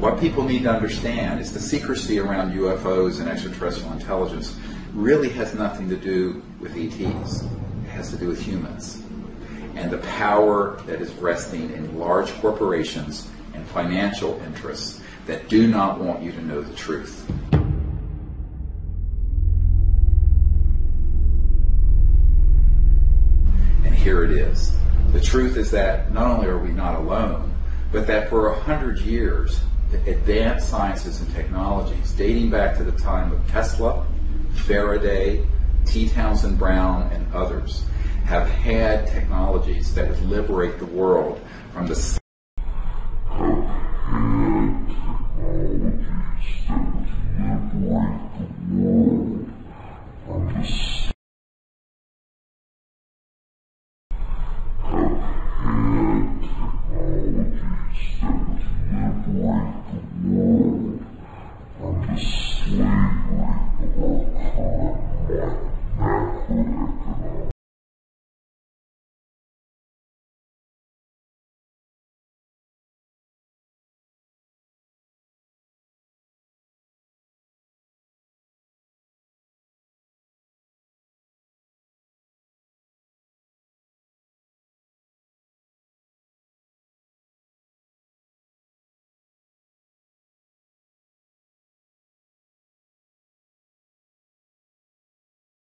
What people need to understand is the secrecy around UFOs and extraterrestrial intelligence really has nothing to do with ETs. It has to do with humans and the power that is resting in large corporations and financial interests that do not want you to know the truth. And here it is. The truth is that not only are we not alone, but that for a hundred years, advanced sciences and technologies, dating back to the time of Tesla, Faraday, T. Townsend Brown, and others, have had technologies that would liberate the world from the